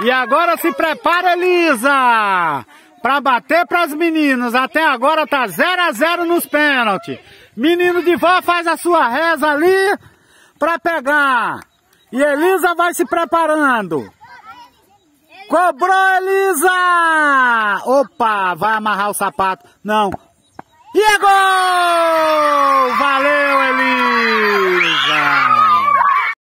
E agora se prepara, Elisa! Pra bater pras meninas. Até agora tá 0 a 0 nos pênaltis. Menino de vó faz a sua reza ali pra pegar. E Elisa vai se preparando. Cobrou, Elisa! Opa, vai amarrar o sapato. Não. E agora.